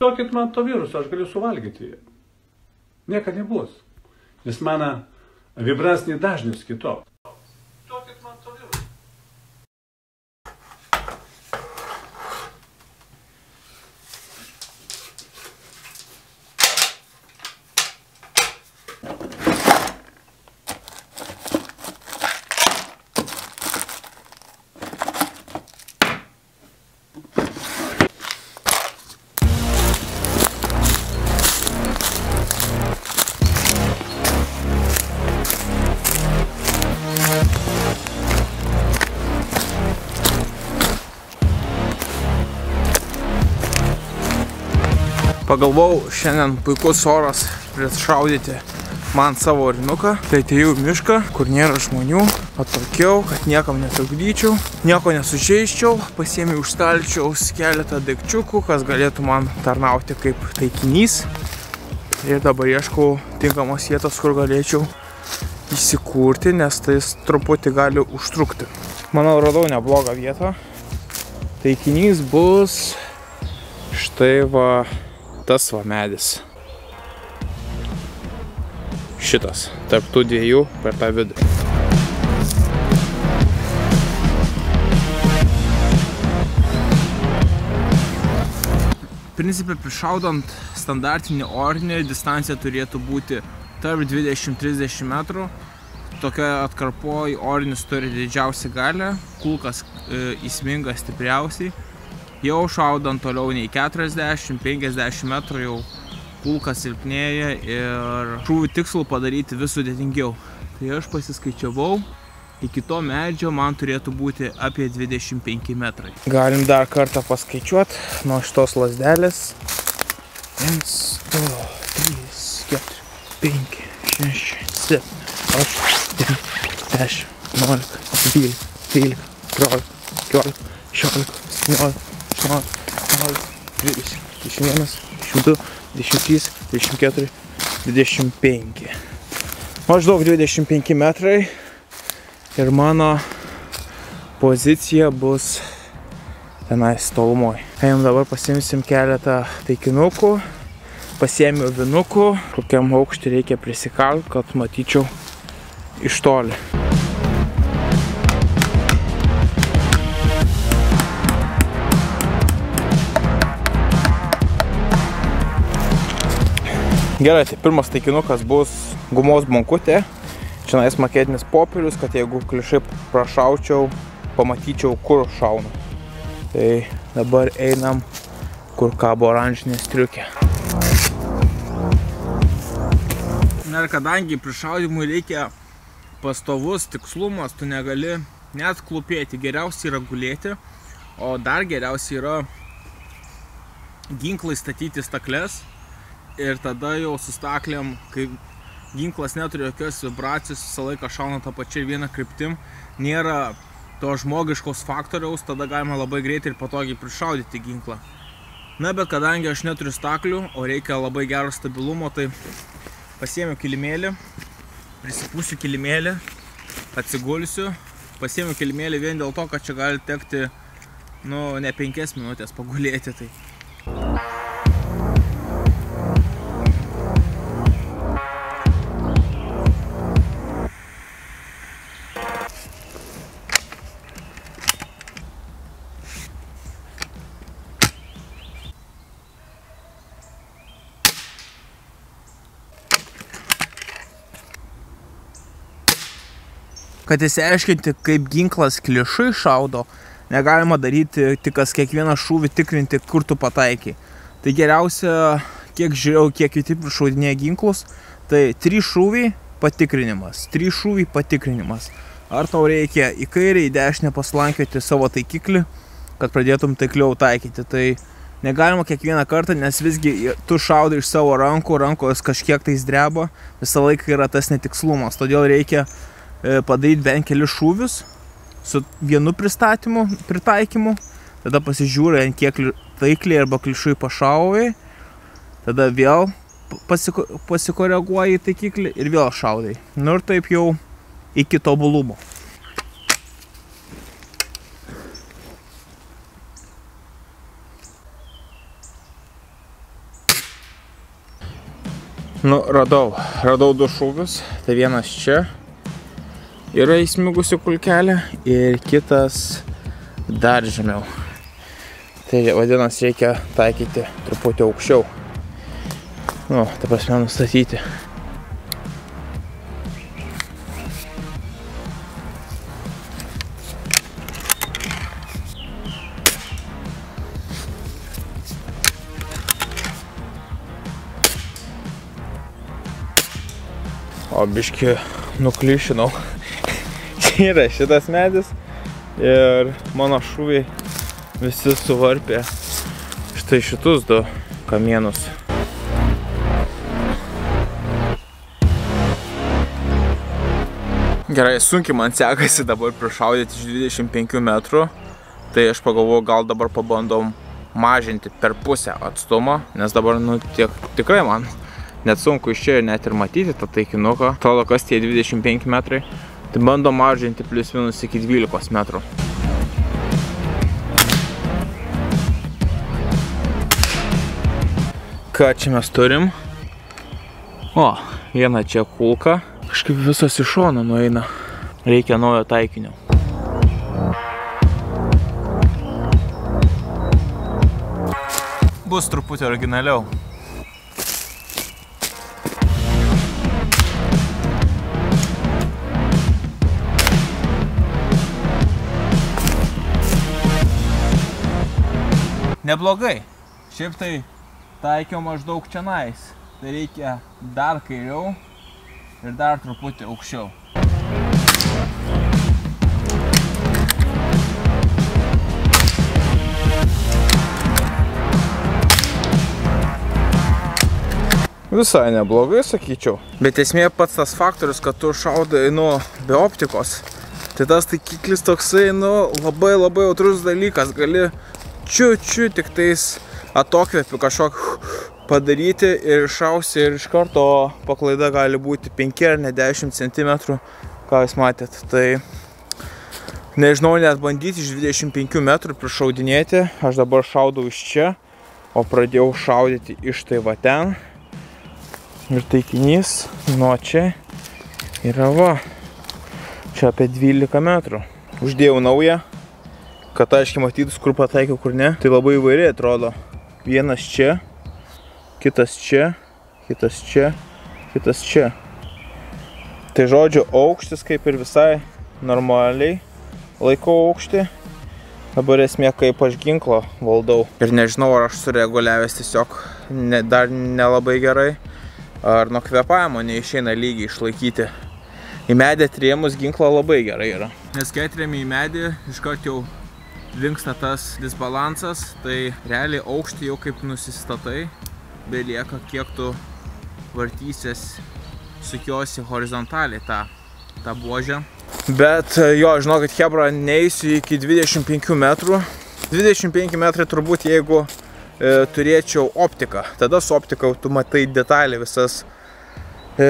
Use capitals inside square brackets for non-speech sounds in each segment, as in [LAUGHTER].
Duokit man to viruso, aš galiu suvalgyti jį. Nieka nebus. Nes mano vibracinį dažnis kitoks. Pagalvojau, šiandien puikus oras prišaudyti man savo orinuką. Tai atėjau į mišką, kur nėra žmonių, atokiau, kad niekam netrukdyčiau, nieko nesužeiščiau, pasiėmiau už stalčiaus keletą daikčiukų, kas galėtų man tarnauti kaip taikinys. Ir dabar ieškau tinkamos vietos, kur galėčiau įsikurti, nes tai truputį gali užtrukti. Manau, radau neblogą vietą. Taikinys bus štai va tas va medis. Šitas, tarp tų dviejų per tą vidurį. Principė, prišaudant standartinį orinį, distancija turėtų būti tarp 20-30 metrų. Tokia atkarpoj orinis turi didžiausią galę, kulkas e, įsminga stipriausiai jau šaudant toliau nei 40-50 metrų jau kulkas silpnėja ir šūvių tikslų padaryti vis sudėtingiau. Tai aš pasiskaičiavau, iki to medžio man turėtų būti apie 25 metrai. Galim dar kartą paskaičiuoti nuo šitos lasdelės. 1, 2, 3, 4, 5, 6, 7, 8, 9, 10, 11, 12, 13, 14, 15, 16, 17, 18, 19, 20, 21, 22, 23, 24, 25. Maždaug 25 metrai ir mano pozicija bus tenais tolumoj. Einam dabar pasimsim keletą taikinukų, pasiėmiau vinukų, kokiam aukštį reikia prisikalti, kad matyčiau iš toli. Gerai, tai pirmas taikinukas bus gumos bonkutė. Čia maketinis popierius, kad jeigu klišai prašaučiau, pamatyčiau, kur šaunu. Tai dabar einam, kur kabo oranžinė striukė. Ir kadangi prišaudimui reikia pastovus tikslumas, tu negali net klupėti. Geriausia yra gulėti, o dar geriausia yra ginklai statyti staklės ir tada jau su staklėm, kai ginklas neturi jokios vibracijos, visą laiką šauna tą pačią vieną kryptim, nėra to žmogiškos faktoriaus, tada galima labai greitai ir patogiai prišaudyti ginklą. Na, bet kadangi aš neturiu staklių, o reikia labai gero stabilumo, tai pasiėmiau kilimėlį, prisipūsiu kilimėlį, atsigulsiu, pasiėmiau kilimėlį vien dėl to, kad čia gali tekti, nu, ne penkias minutės pagulėti. Tai. Kad įsiaiškinti, kaip ginklas klišai šaudo, negalima daryti tik kas kiekvieną šūvį tikrinti, kur tu pataikai. Tai geriausia, kiek žiūrėjau, kiek kiti prišaudinėja ginklus, tai trys šūviai patikrinimas, trys šūviai patikrinimas. Ar tau reikia į kairę, į dešinę paslankioti savo taikiklį, kad pradėtum taikliau taikyti. Tai negalima kiekvieną kartą, nes visgi tu šaudai iš savo rankų, rankos kažkiek tais dreba, visą laiką yra tas netikslumas. Todėl reikia padaryti bent kelius šūvius su vienu pristatymu, pritaikymu, tada pasižiūri, ant kiek taikliai arba klišui pašauvai, tada vėl pasiko, pasikoreguoji taikiklį ir vėl šaudai. Nu ir taip jau iki tobulumo. Nu, radau. Radau du šūvius. Tai vienas čia yra įsmigusi kulkelė ir kitas dar žemiau. Tai vadinasi, reikia taikyti truputį aukščiau. Nu, ta prasme, nustatyti. O biški nuklišinau. Yra šitas medis ir mano šūviai visi suvarpė štai šitus du kamienus. Gerai, sunkiai man sekasi dabar prišaudyti iš 25 metrų, tai aš pagalvoju, gal dabar pabandom mažinti per pusę atstumą, nes dabar, nu, tiek, tikrai man net sunku iš čia net ir matyti tą taikinuką. Atrodo, kas tie 25 metrai. Tai bando mažinti plius minus iki 12 metrų. Ką čia mes turim? O, viena čia kulka. Kažkaip visos iš šono nueina. Reikia naujo taikinio. Bus truputį originaliau. Neblogai. Šiaip tai taikiau maždaug čia nais. Tai reikia dar kairiau ir dar truputį aukščiau. Visai neblogai, sakyčiau. Bet esmė pats tas faktorius, kad tu šaudai, nu, be optikos. Tai tas taikiklis toksai, nu, labai labai jautrus dalykas. Gali čiu-čiu tik tais atokvėpiu kažkokį [SIGHS] padaryti ir išausi ir iš karto paklaida gali būti 5 ar ne 10 cm, ką jūs matėt. Tai nežinau net bandyti iš 25 metrų prišaudinėti, aš dabar šaudau iš čia, o pradėjau šaudyti iš tai va ten. Ir taikinys nuo čia yra va, čia apie 12 metrų. Uždėjau naują kad aiškiai matytus, kur pataikiau, kur ne. Tai labai įvairiai atrodo. Vienas čia, kitas čia, kitas čia, kitas čia. Tai žodžiu, aukštis kaip ir visai normaliai laikau aukštį. Dabar esmė, kaip aš ginklo valdau. Ir nežinau, ar aš sureguliavęs tiesiog ne, dar nelabai gerai, ar nuo kvepavimo neišeina lygiai išlaikyti. Į medį atrėmus ginklo labai gerai yra. Nes kai atrėmi į medį, iškart jau linksta tas disbalansas, tai realiai aukštį jau kaip nusistatai, belieka kiek tu vartysies, sukiosi horizontaliai tą, tą buožę. Bet jo, žinokit, Hebra neįsiu iki 25 metrų. 25 metrai turbūt jeigu e, turėčiau optiką. Tada su optika tu matai detalį visas e,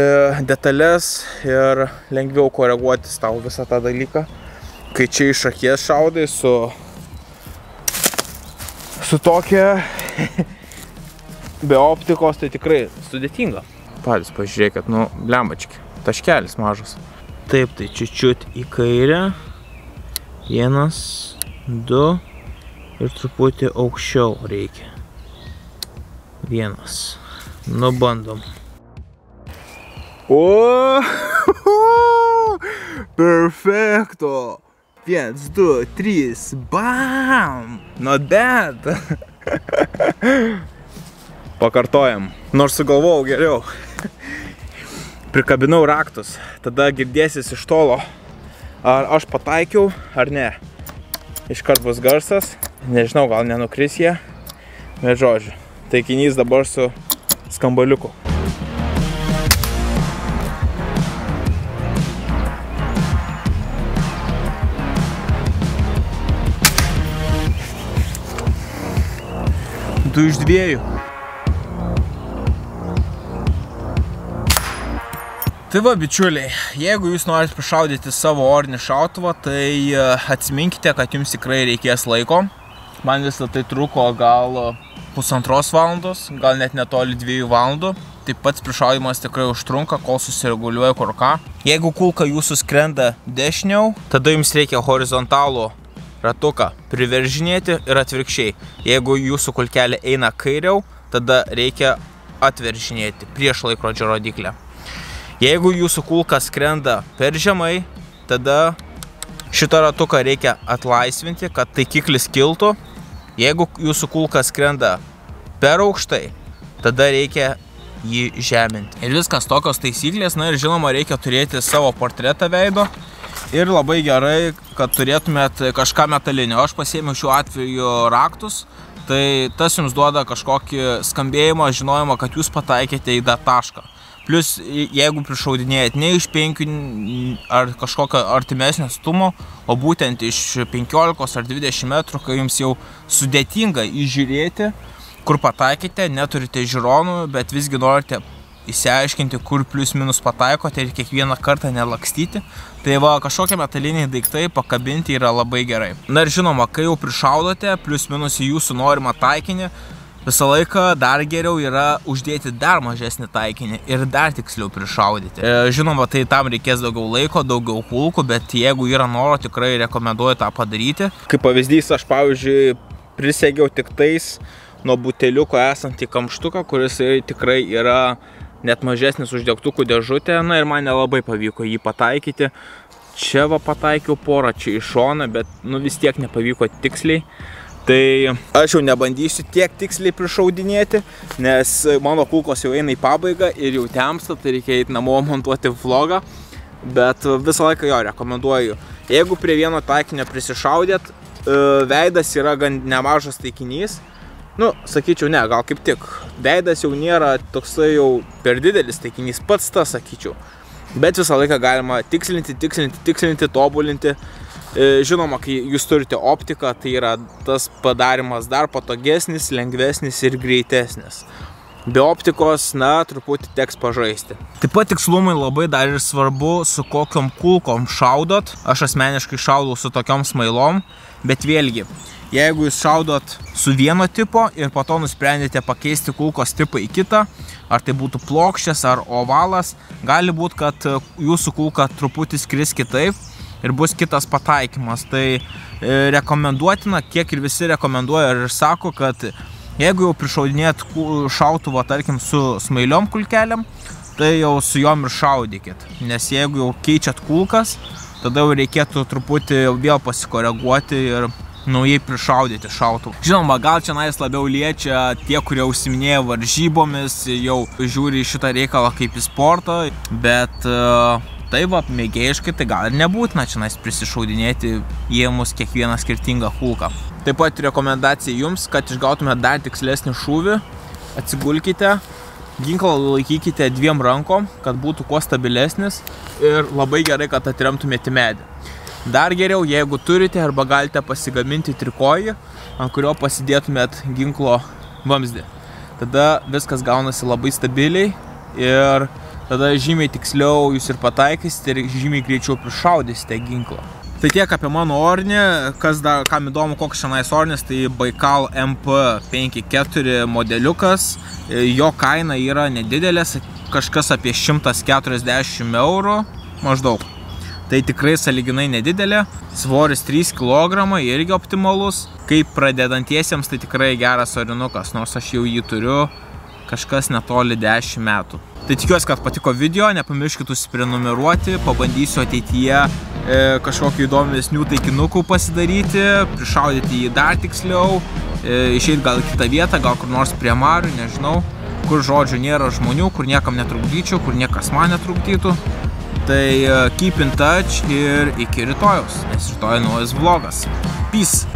detalės ir lengviau koreguotis tau visą tą dalyką. Kai čia iš akies šaudai su su tokia [LAUGHS] be optikos tai tikrai sudėtinga. Patys pažiūrėkit, nu, blembački, taškelis mažas. Taip, tai čiučiut į kairę. Vienas, du ir truputį aukščiau reikia. Vienas. Nu, bandom. O! [LAUGHS] Perfekto! Viens, du, trys, bam! Not bad! [LAUGHS] Pakartojam. Nors sugalvojau geriau. Prikabinau raktus. Tada girdėsis iš tolo, ar aš pataikiau, ar ne. Iškart bus garsas. Nežinau, gal nenukris jie. Bet žodžiu. Taikinys dabar su skambaliuku. Du iš dviejų. Tai va, bičiuliai, jeigu jūs norit pašaudyti savo orinį šautuvą, tai e, atsiminkite, kad jums tikrai reikės laiko. Man visą tai truko gal pusantros valandos, gal net netoli dviejų valandų. tai pats prišaudimas tikrai užtrunka, kol susireguliuoja kur ką. Jeigu kulka jūsų skrenda dešiniau, tada jums reikia horizontalų ratuką priveržinėti ir atvirkščiai. Jeigu jūsų kulkelė eina kairiau, tada reikia atveržinėti prieš laikrodžio rodiklę. Jeigu jūsų kulka skrenda per žemai, tada šitą ratuką reikia atlaisvinti, kad taikiklis kiltų. Jeigu jūsų kulka skrenda per aukštai, tada reikia jį žeminti. Ir viskas tokios taisyklės, na ir žinoma, reikia turėti savo portretą veido. Ir labai gerai, kad turėtumėt kažką metalinio. Aš pasėmiau šiuo atveju raktus, tai tas jums duoda kažkokį skambėjimą, žinojimą, kad jūs pataikėte į tą tašką. Plus, jeigu prišaudinėjat ne iš 5 ar kažkokio artimesnio stumo, o būtent iš 15 ar 20 metrų, kai jums jau sudėtinga įžiūrėti, kur pataikėte, neturite žiūronų, bet visgi norite įsiaiškinti, kur plius minus pataikote ir kiekvieną kartą nelakstyti. Tai va, kažkokie metaliniai daiktai pakabinti yra labai gerai. Na ir žinoma, kai jau prišaudote, plius minus į jūsų norimą taikinį, visą laiką dar geriau yra uždėti dar mažesnį taikinį ir dar tiksliau prišaudyti. E, žinoma, tai tam reikės daugiau laiko, daugiau kulkų, bet jeigu yra noro, tikrai rekomenduoju tą padaryti. Kaip pavyzdys, aš pavyzdžiui prisegiau tik tais nuo buteliuko esantį kamštuką, kuris tikrai yra net mažesnis už degtukų dėžutę, na ir man nelabai pavyko jį pataikyti. Čia va pataikiau porą čia iš šoną, bet nu vis tiek nepavyko tiksliai. Tai aš jau nebandysiu tiek tiksliai prišaudinėti, nes mano kulkos jau eina į pabaigą ir jau temsta, tai reikia eiti namo montuoti vlogą. Bet visą laiką jo rekomenduoju. Jeigu prie vieno taikinio prisišaudėt, e, veidas yra gan nemažas taikinys. Nu, sakyčiau, ne, gal kaip tik. Veidas jau nėra toksai jau per didelis taikinys, pats tas, sakyčiau. Bet visą laiką galima tikslinti, tikslinti, tikslinti, tobulinti. E, žinoma, kai jūs turite optiką, tai yra tas padarimas dar patogesnis, lengvesnis ir greitesnis. Be optikos, na, truputį teks pažaisti. Taip pat tikslumai labai dar ir svarbu, su kokiom kulkom šaudot. Aš asmeniškai šaudau su tokiom smailom, bet vėlgi, jeigu jūs šaudot su vieno tipo ir po to nusprendėte pakeisti kulkos tipą į kitą, ar tai būtų plokščias ar ovalas, gali būti, kad jūsų kulka truputį skris kitaip ir bus kitas pataikymas. Tai e, rekomenduotina, kiek ir visi rekomenduoja ir sako, kad jeigu jau prišaudinėt šautuvą, tarkim, su smailiom kulkeliam, tai jau su jom ir šaudykit. Nes jeigu jau keičiat kulkas, tada jau reikėtų truputį vėl pasikoreguoti ir naujai prišaudyti šautuvą. Žinoma, gal čia nais labiau liečia tie, kurie užsiminėja varžybomis, jau žiūri šitą reikalą kaip į sportą, bet uh, tai va, mėgėjiškai, tai gal ir nebūtina čia prisišaudinėti įėmus kiekvieną skirtingą kulką. Taip pat rekomendacija jums, kad išgautumėte dar tikslesnį šūvį, atsigulkite, ginklą laikykite dviem rankom, kad būtų kuo stabilesnis ir labai gerai, kad atremtumėte medį. Dar geriau, jeigu turite arba galite pasigaminti trikojį, ant kurio pasidėtumėt ginklo vamzdį. Tada viskas gaunasi labai stabiliai ir tada žymiai tiksliau jūs ir pataikysite ir žymiai greičiau prišaudysite ginklą. Tai tiek apie mano ornį, kas dar, kam įdomu, koks šiandien ornis, tai Baikal MP54 modeliukas, jo kaina yra nedidelė, kažkas apie 140 eurų maždaug. Tai tikrai saliginai nedidelė, svoris 3 kg, irgi optimalus, kaip pradedantiesiems tai tikrai geras orinukas, nors aš jau jį turiu kažkas netoli 10 metų. Tai tikiuosi, kad patiko video, nepamirškit užsiprenumeruoti, pabandysiu ateityje e, kažkokių įdomesnių taikinukų pasidaryti, prišaudyti jį dar tiksliau, e, išeiti gal į kitą vietą, gal kur nors prie marių, nežinau, kur žodžių nėra žmonių, kur niekam netrukdyčiau, kur niekas man netrukdytų. Tai e, keep in touch ir iki rytojus, nes rytoj naujas vlogas. Peace!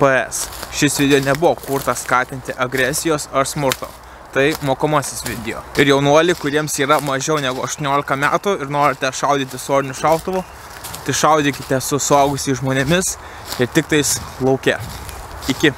PS. Šis video nebuvo kurtas skatinti agresijos ar smurto tai mokomasis video. Ir jaunuoliai, kuriems yra mažiau negu 18 metų ir norite šaudyti su oriniu šautuvu, tai šaudykite su suaugusiais žmonėmis ir tik tais lauke. Iki.